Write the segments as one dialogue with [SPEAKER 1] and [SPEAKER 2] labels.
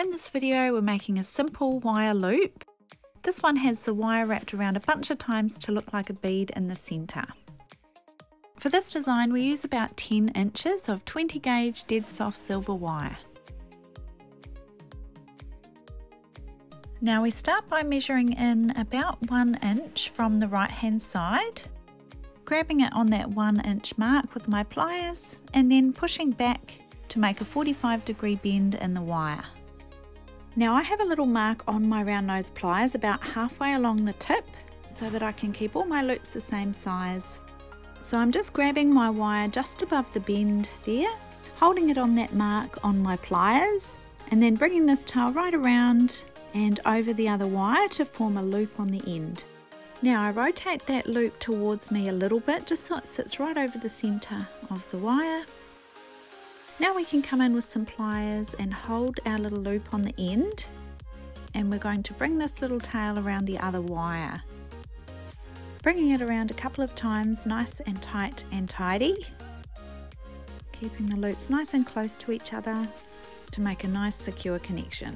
[SPEAKER 1] In this video we're making a simple wire loop. This one has the wire wrapped around a bunch of times to look like a bead in the centre. For this design we use about 10 inches of 20 gauge dead soft silver wire. Now we start by measuring in about 1 inch from the right hand side, grabbing it on that 1 inch mark with my pliers and then pushing back to make a 45 degree bend in the wire. Now I have a little mark on my round nose pliers about halfway along the tip so that I can keep all my loops the same size. So I'm just grabbing my wire just above the bend there, holding it on that mark on my pliers and then bringing this tail right around and over the other wire to form a loop on the end. Now I rotate that loop towards me a little bit just so it sits right over the centre of the wire now we can come in with some pliers and hold our little loop on the end and we're going to bring this little tail around the other wire. Bringing it around a couple of times nice and tight and tidy. Keeping the loops nice and close to each other to make a nice secure connection.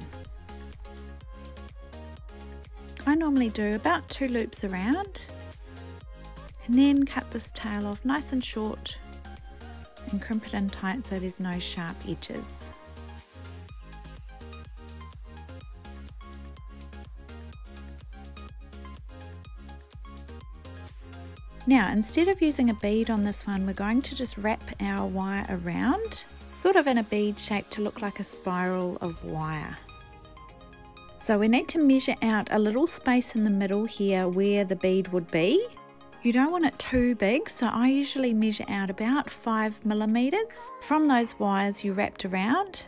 [SPEAKER 1] I normally do about two loops around and then cut this tail off nice and short and crimp it in tight so there's no sharp edges. Now instead of using a bead on this one we're going to just wrap our wire around sort of in a bead shape to look like a spiral of wire. So we need to measure out a little space in the middle here where the bead would be you don't want it too big, so I usually measure out about five millimeters from those wires you wrapped around.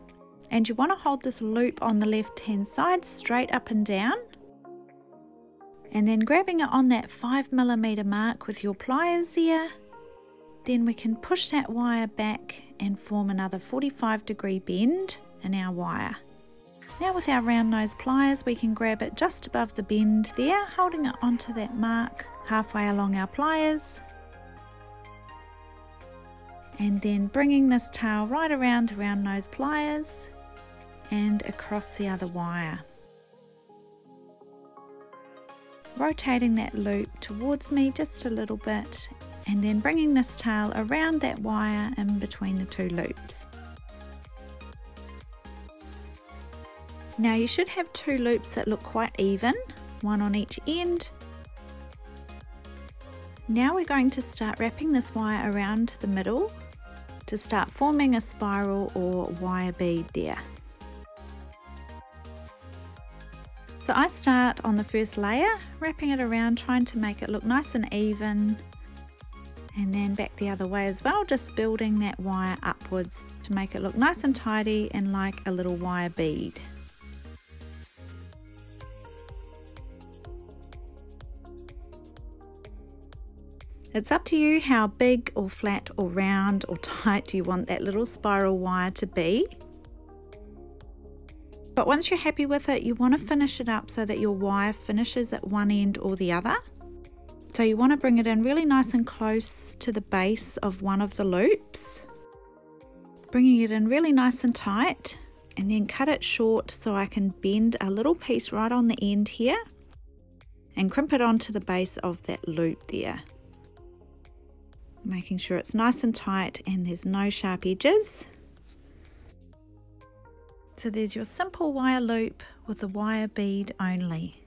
[SPEAKER 1] And you want to hold this loop on the left hand side straight up and down. And then grabbing it on that five millimeter mark with your pliers there, then we can push that wire back and form another 45 degree bend in our wire. Now with our round nose pliers we can grab it just above the bend there, holding it onto that mark halfway along our pliers. And then bringing this tail right around round nose pliers and across the other wire. Rotating that loop towards me just a little bit and then bringing this tail around that wire in between the two loops. Now you should have two loops that look quite even, one on each end. Now we're going to start wrapping this wire around the middle to start forming a spiral or wire bead there. So I start on the first layer, wrapping it around, trying to make it look nice and even. And then back the other way as well, just building that wire upwards to make it look nice and tidy and like a little wire bead. It's up to you how big or flat or round or tight you want that little spiral wire to be. But once you're happy with it, you want to finish it up so that your wire finishes at one end or the other. So you want to bring it in really nice and close to the base of one of the loops. Bringing it in really nice and tight and then cut it short so I can bend a little piece right on the end here and crimp it onto the base of that loop there making sure it's nice and tight and there's no sharp edges. So there's your simple wire loop with a wire bead only.